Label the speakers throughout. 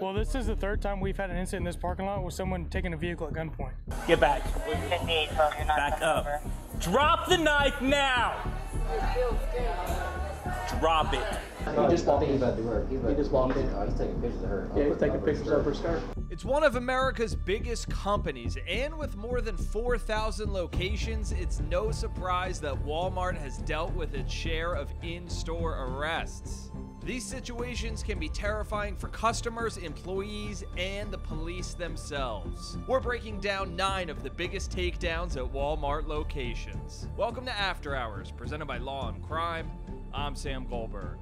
Speaker 1: Well, this is the third time we've had an incident in this parking lot with someone taking a vehicle at gunpoint.
Speaker 2: Get back.
Speaker 3: 58, 12, you're not
Speaker 2: Back up.
Speaker 3: over.
Speaker 2: Drop the knife now. Drop it.
Speaker 4: He just walked in. He's about to do her.
Speaker 5: He just walked in.
Speaker 4: Oh, he's taking pictures of her.
Speaker 5: Yeah, he's taking pictures of her skirt.
Speaker 6: It's one of America's biggest companies, and with more than 4,000 locations, it's no surprise that Walmart has dealt with its share of in store arrests. These situations can be terrifying for customers, employees, and the police themselves. We're breaking down nine of the biggest takedowns at Walmart locations. Welcome to After Hours, presented by Law and Crime. I'm Sam Goldberg.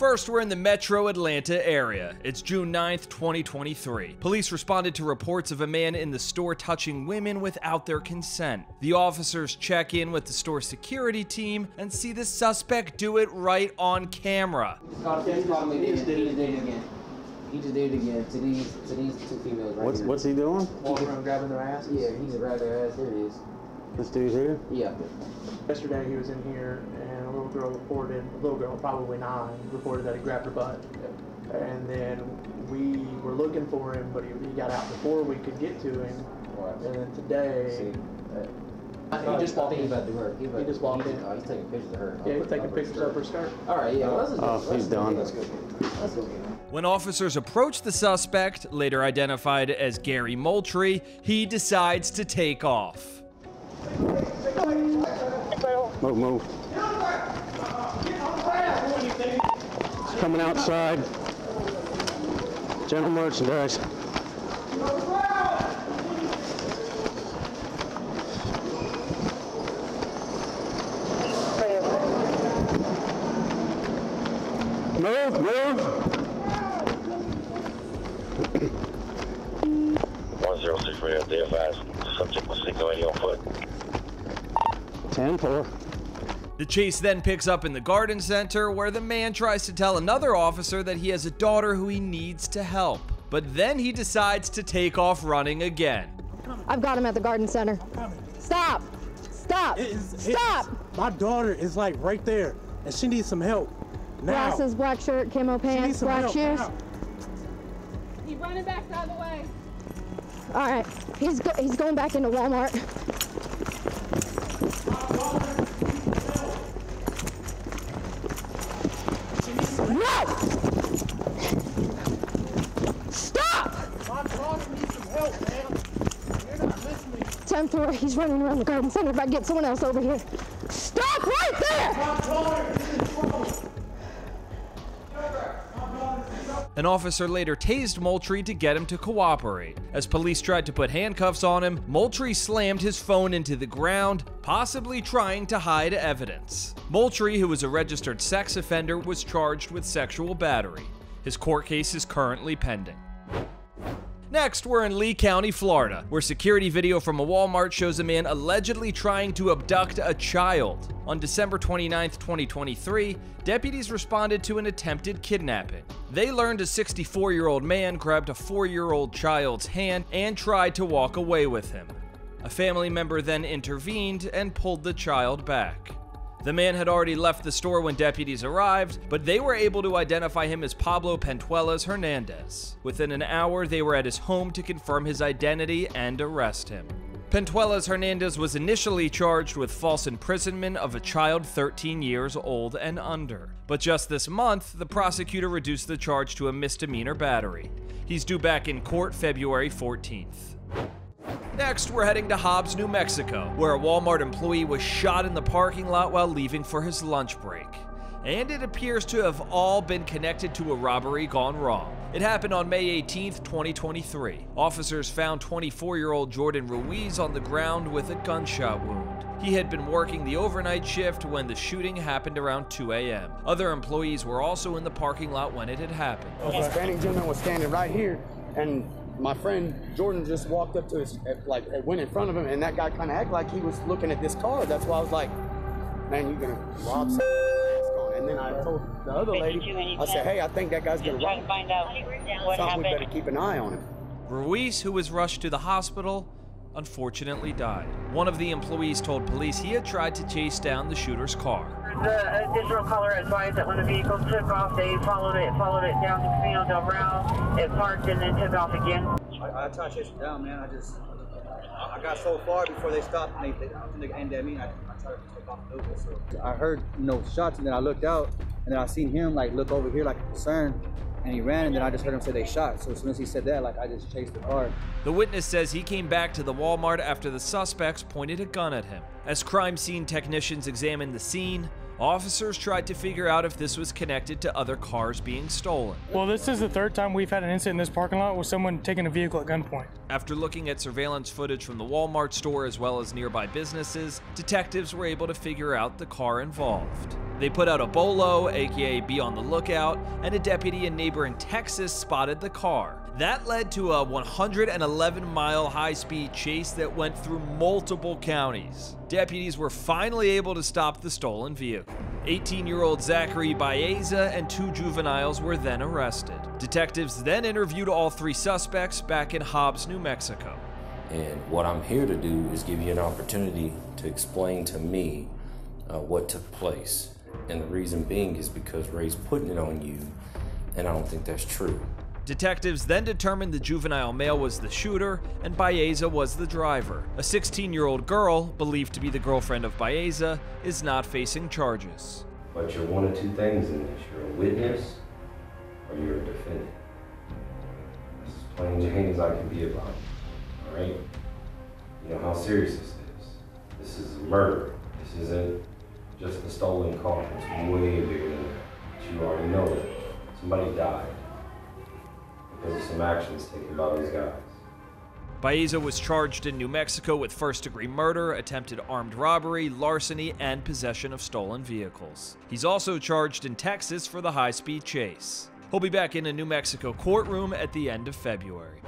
Speaker 6: First, we're in the metro Atlanta area. It's June 9th, 2023. Police responded to reports of a man in the store touching women without their consent. The officers check in with the store security team and see the suspect do it right on camera.
Speaker 4: Caught him, caught him again. He just did it again. He just did it again to these to these two females right
Speaker 7: What's
Speaker 4: here.
Speaker 7: what's he doing?
Speaker 5: Walking around grabbing their asses.
Speaker 4: Yeah, he's grabbing their ass. Here it is.
Speaker 7: This dude here?
Speaker 4: Yeah.
Speaker 5: Yesterday he was in here and a little girl reported, a little girl, probably nine, reported that he grabbed her butt. And then we were looking for him, but he, he got out before we could get to him.
Speaker 4: Right.
Speaker 5: And then today,
Speaker 4: See. Uh, he just walked in. He's about to do her. He's about
Speaker 5: He just walked
Speaker 4: he's,
Speaker 5: in.
Speaker 4: Oh, he's taking pictures of her.
Speaker 5: yeah, he's taking pictures of her skirt.
Speaker 4: All right. Yeah. Well, let's just,
Speaker 7: Oh,
Speaker 4: let's
Speaker 7: he's
Speaker 4: just
Speaker 7: done.
Speaker 4: get- Let's go. Let's go.
Speaker 6: When officers approach the suspect, later identified as Gary Moultrie, he decides to take off.
Speaker 7: Move, move. Coming outside. General merchandise. Move, move.
Speaker 8: 106 radio DFS. Subject was radio on foot.
Speaker 7: 10 4.
Speaker 6: The chase then picks up in the garden center where the man tries to tell another officer that he has a daughter who he needs to help. But then he decides to take off running again.
Speaker 9: I've got him at the garden center. Stop! Stop! Stop!
Speaker 10: My daughter is like right there, and she needs some help now.
Speaker 9: Glasses, black shirt, camo pants, black shoes.
Speaker 10: now.
Speaker 11: He's running back the other way.
Speaker 9: All right, he's go- he's going back into Walmart. No! Stop!
Speaker 10: My daughter needs some help, man. You're not listening.
Speaker 9: 10 floor, he's running around the garden center. If I get someone else over here. Stop right there!
Speaker 6: An officer later tased Moultrie to get him to cooperate. As police tried to put handcuffs on him, Moultrie slammed his phone into the ground, possibly trying to hide evidence. Moultrie, who was a registered sex offender, was charged with sexual battery. His court case is currently pending. Next, we're in Lee County, Florida, where security video from a Walmart shows a man allegedly trying to abduct a child. On December 29, 2023, deputies responded to an attempted kidnapping. They learned a 64 year old man grabbed a 4 year old child's hand and tried to walk away with him. A family member then intervened and pulled the child back. The man had already left the store when deputies arrived, but they were able to identify him as Pablo Pentuelas Hernandez. Within an hour, they were at his home to confirm his identity and arrest him. Pentuelas Hernandez was initially charged with false imprisonment of a child 13 years old and under. But just this month, the prosecutor reduced the charge to a misdemeanor battery. He's due back in court February 14th. Next, we're heading to Hobbs, New Mexico, where a Walmart employee was shot in the parking lot while leaving for his lunch break. And it appears to have all been connected to a robbery gone wrong. It happened on May 18, 2023. Officers found 24 year old Jordan Ruiz on the ground with a gunshot wound. He had been working the overnight shift when the shooting happened around 2 a.m. Other employees were also in the parking lot when it had happened.
Speaker 12: The Hispanic gentleman was standing right here, and my friend Jordan just walked up to his, like, went in front of him, and that guy kind of acted like he was looking at this car. That's why I was like, man, you're gonna rob somebody? And then I told the other lady, I said, hey, I think that guy's gonna
Speaker 3: Trying
Speaker 12: rob
Speaker 3: to find out what
Speaker 12: something. We better keep an eye on him.
Speaker 6: Ruiz, who was rushed to the hospital, unfortunately died. One of the employees told police he had tried to chase down the shooter's car.
Speaker 3: The additional caller advised that when the vehicle took off, they followed it, followed it down to Camino del Real. It parked and then took off again.
Speaker 13: I, I tried to chase it down, man. I just, I, I got so far before they stopped and they, they, they aimed at me. I, I tried to take off the over. So I heard, you know, shots and then I looked out and then I seen him like look over here like a concern and he ran and then I just heard him say they shot. So as soon as he said that, like I just chased the car.
Speaker 6: The witness says he came back to the Walmart after the suspects pointed a gun at him. As crime scene technicians examined the scene, officers tried to figure out if this was connected to other cars being stolen.
Speaker 1: Well, this is the third time we've had an incident in this parking lot with someone taking a vehicle at gunpoint.
Speaker 6: After looking at surveillance footage from the Walmart store as well as nearby businesses, detectives were able to figure out the car involved. They put out a bolo, aka be on the lookout, and a deputy in neighboring Texas spotted the car. That led to a 111 mile high speed chase that went through multiple counties. Deputies were finally able to stop the stolen vehicle. 18 year old Zachary Baeza and two juveniles were then arrested. Detectives then interviewed all three suspects back in Hobbs, New Mexico.
Speaker 14: And what I'm here to do is give you an opportunity to explain to me uh, what took place. And the reason being is because Ray's putting it on you, and I don't think that's true.
Speaker 6: Detectives then determined the juvenile male was the shooter and Baeza was the driver. A 16 year old girl, believed to be the girlfriend of Baeza, is not facing charges.
Speaker 14: But you're one of two things in this you're a witness or you're a defendant. As plain Jane as I can be about it. Alright? You know how serious this is. This is a murder. This isn't just a stolen car. It's way bigger than that. But you already know it. Somebody died of some actions taken by guys.
Speaker 6: Baeza was charged in New Mexico with first degree murder, attempted armed robbery, larceny, and possession of stolen vehicles. He's also charged in Texas for the high speed chase. He'll be back in a New Mexico courtroom at the end of February.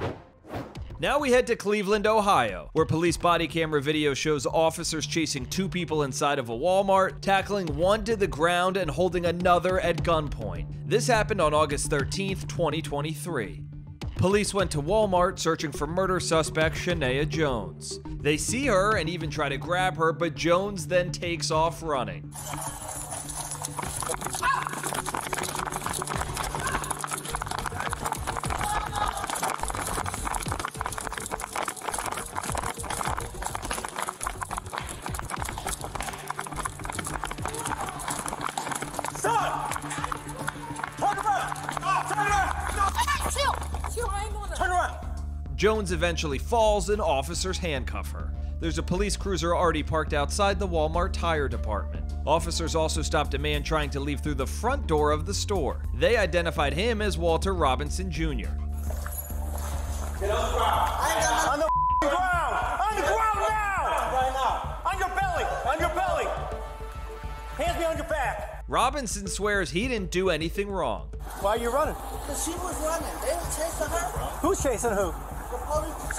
Speaker 6: Now we head to Cleveland, Ohio, where police body camera video shows officers chasing two people inside of a Walmart, tackling one to the ground and holding another at gunpoint. This happened on August 13th, 2023. Police went to Walmart searching for murder suspect Shania Jones. They see her and even try to grab her, but Jones then takes off running. Ah! Jones eventually falls and officers handcuff her. There's a police cruiser already parked outside the Walmart tire department. Officers also stopped a man trying to leave through the front door of the store. They identified him as Walter Robinson Jr.
Speaker 15: Get on the ground. On the ground. On the ground now. Right now. On your belly. On your belly. Hands me on your back.
Speaker 6: Robinson swears he didn't do anything wrong.
Speaker 15: Why are you running?
Speaker 16: Because she was running. They were chasing her.
Speaker 15: Who's chasing who?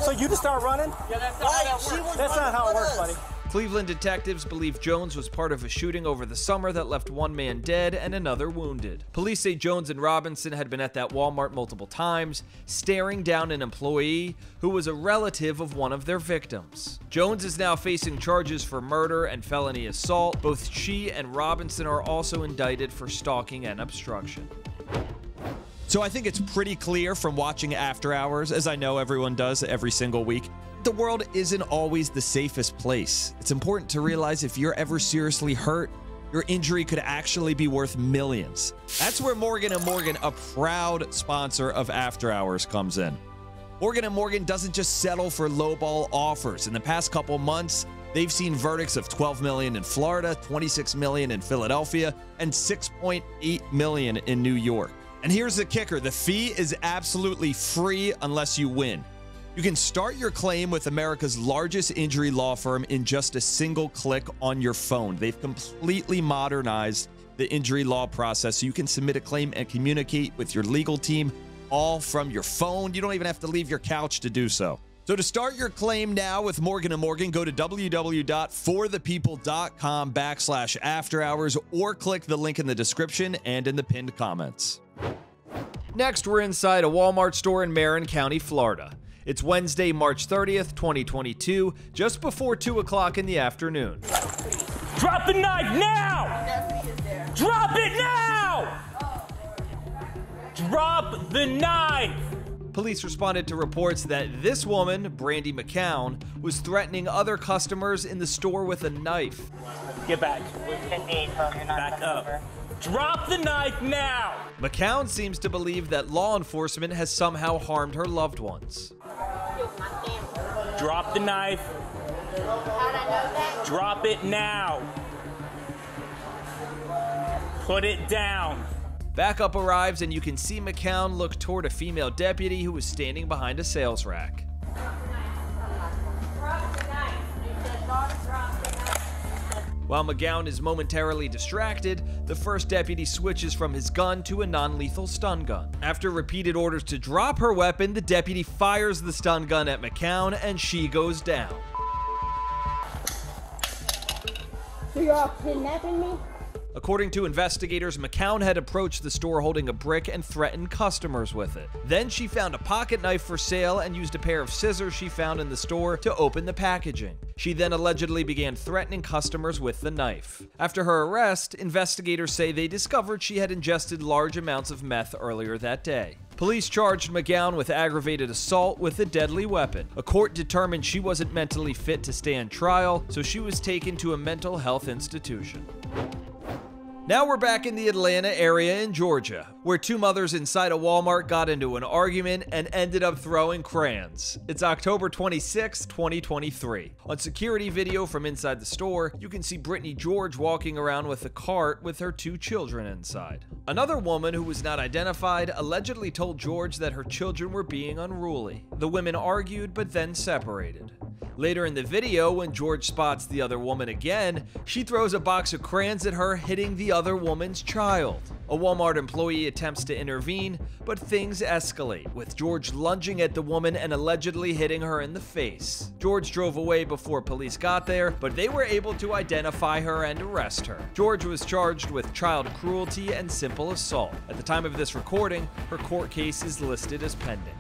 Speaker 15: So you just start running?
Speaker 16: Yeah, that's not how that works.
Speaker 15: That's not how it works, buddy.
Speaker 6: Cleveland detectives believe Jones was part of a shooting over the summer that left one man dead and another wounded. Police say Jones and Robinson had been at that Walmart multiple times, staring down an employee who was a relative of one of their victims. Jones is now facing charges for murder and felony assault. Both she and Robinson are also indicted for stalking and obstruction.
Speaker 17: So I think it's pretty clear from watching After Hours, as I know everyone does every single week, the world isn't always the safest place. It's important to realize if you're ever seriously hurt, your injury could actually be worth millions. That's where Morgan & Morgan, a proud sponsor of After Hours, comes in. Morgan & Morgan doesn't just settle for lowball offers. In the past couple months, they've seen verdicts of 12 million in Florida, 26 million in Philadelphia, and 6.8 million in New York. And here's the kicker the fee is absolutely free unless you win. You can start your claim with America's largest injury law firm in just a single click on your phone. They've completely modernized the injury law process so you can submit a claim and communicate with your legal team all from your phone. You don't even have to leave your couch to do so. So to start your claim now with Morgan & Morgan, go to www.forthepeople.com backslash after hours or click the link in the description and in the pinned comments.
Speaker 6: Next, we're inside a Walmart store in Marion County, Florida. It's Wednesday, March 30th, 2022, just before 2 o'clock in the afternoon.
Speaker 2: Drop the knife now! Drop it now! Drop the knife!
Speaker 6: Police responded to reports that this woman, Brandy McCown, was threatening other customers in the store with a knife.
Speaker 2: Get back. Back up. Drop the knife now!
Speaker 6: McCown seems to believe that law enforcement has somehow harmed her loved ones.
Speaker 2: Drop the knife. Drop it now. Put it down.
Speaker 6: Backup arrives and you can see McCown look toward a female deputy who was standing behind a sales rack. While McCown is momentarily distracted, the first deputy switches from his gun to a non lethal stun gun. After repeated orders to drop her weapon, the deputy fires the stun gun at McCown and she goes down.
Speaker 9: So you're all kidnapping me?
Speaker 6: According to investigators, McCown had approached the store holding a brick and threatened customers with it. Then she found a pocket knife for sale and used a pair of scissors she found in the store to open the packaging. She then allegedly began threatening customers with the knife. After her arrest, investigators say they discovered she had ingested large amounts of meth earlier that day. Police charged McCown with aggravated assault with a deadly weapon. A court determined she wasn't mentally fit to stand trial, so she was taken to a mental health institution. Now we're back in the Atlanta area in Georgia, where two mothers inside a Walmart got into an argument and ended up throwing crayons. It's October 26, 2023. On security video from inside the store, you can see Brittany George walking around with a cart with her two children inside. Another woman who was not identified allegedly told George that her children were being unruly. The women argued but then separated. Later in the video, when George spots the other woman again, she throws a box of crayons at her, hitting the other woman's child. A Walmart employee attempts to intervene, but things escalate, with George lunging at the woman and allegedly hitting her in the face. George drove away before police got there, but they were able to identify her and arrest her. George was charged with child cruelty and simple assault. At the time of this recording, her court case is listed as pending.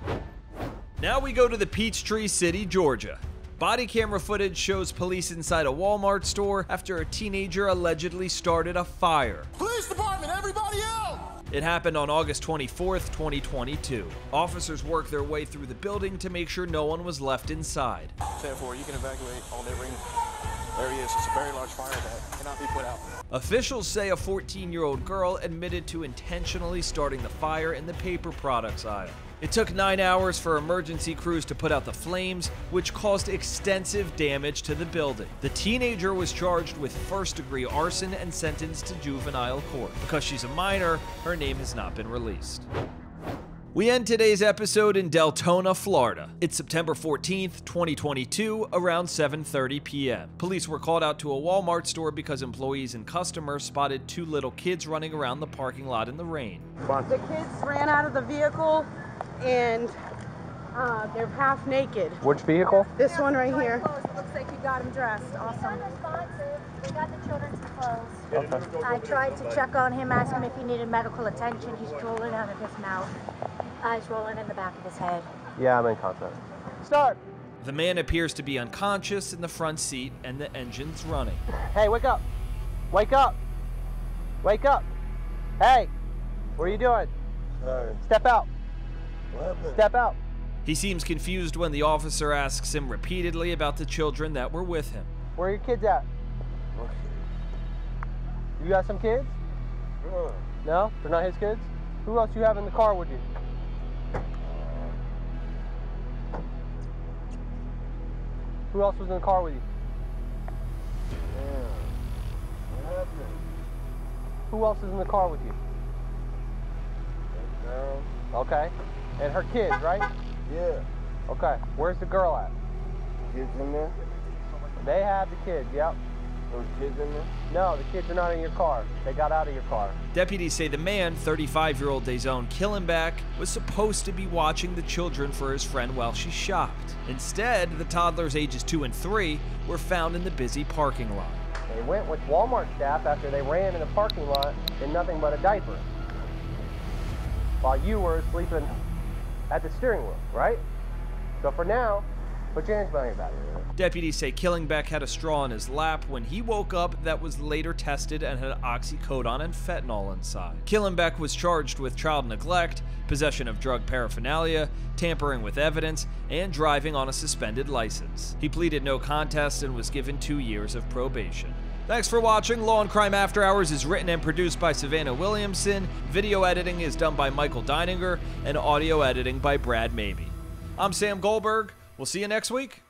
Speaker 6: Now we go to the Peachtree City, Georgia. Body camera footage shows police inside a Walmart store after a teenager allegedly started a fire.
Speaker 15: Police department, everybody out!
Speaker 6: It happened on August 24th, 2022. Officers worked their way through the building to make sure no one was left inside.
Speaker 18: 10-4, you can evacuate all neighboring areas. It's a very large fire that cannot be put out.
Speaker 6: Officials say a 14 year old girl admitted to intentionally starting the fire in the paper products aisle. It took nine hours for emergency crews to put out the flames, which caused extensive damage to the building. The teenager was charged with first degree arson and sentenced to juvenile court. Because she's a minor, her name has not been released. We end today's episode in Deltona, Florida. It's September 14th, 2022, around 7:30 p.m. Police were called out to a Walmart store because employees and customers spotted two little kids running around the parking lot in the rain.
Speaker 11: The kids ran out of the vehicle and uh, they're half naked.
Speaker 7: Which vehicle?
Speaker 11: This one right here.
Speaker 19: Looks like you got him dressed. Awesome. We got the children's clothes.
Speaker 7: Okay.
Speaker 19: I tried to check on him, ask him if he needed medical attention. He's drooling out of his mouth. Eyes rolling in the back of his head.
Speaker 7: Yeah, I'm in contact. Start.
Speaker 6: The man appears to be unconscious in the front seat and the engine's running.
Speaker 7: Hey, wake up. Wake up. Wake up. Hey, what are you doing?
Speaker 18: Sorry.
Speaker 7: Step out.
Speaker 18: What happened?
Speaker 7: Step out.
Speaker 6: He seems confused when the officer asks him repeatedly about the children that were with him.
Speaker 7: Where are your kids at? You got some kids? No, they're not his kids. Who else you have in the car with you? Who else was in the car with you?
Speaker 18: What happened?
Speaker 7: Who else is in the car with you?
Speaker 18: Girl.
Speaker 7: Okay. And her kids, right?
Speaker 18: Yeah.
Speaker 7: Okay. Where's the girl at?
Speaker 18: Kids in there?
Speaker 7: They have the kids, yep.
Speaker 18: Those kids in there?
Speaker 7: No, the kids are not in your car. They got out of your car.
Speaker 6: Deputies say the man, 35 year old Dazone Killingbeck, was supposed to be watching the children for his friend while she shopped. Instead, the toddlers ages 2 and 3 were found in the busy parking lot.
Speaker 7: They went with Walmart staff after they ran in the parking lot in nothing but a diaper. While you were sleeping at the steering wheel, right? So for now, Put your hands behind your back.
Speaker 6: Deputies say Killingbeck had a straw in his lap when he woke up that was later tested and had oxycodone and fentanyl inside. Killingbeck was charged with child neglect, possession of drug paraphernalia, tampering with evidence, and driving on a suspended license. He pleaded no contest and was given two years of probation. Thanks for watching. Law and Crime After Hours is written and produced by Savannah Williamson. Video editing is done by Michael Deininger, and audio editing by Brad Mabey. I'm Sam Goldberg. We'll see you next week.